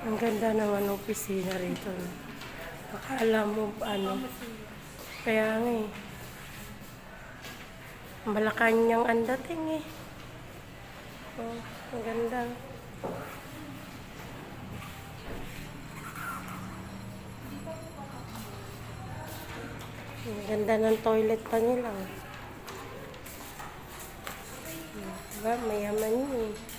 Ang ganda naman ng ano, opisina rito. Akala mo ano. Kaya nga eh. Malakanyang ang dating eh. Oh, ang ganda. Ang ganda ng toilet pa nila. Oh. Hmm, diba? Mayaman yun eh.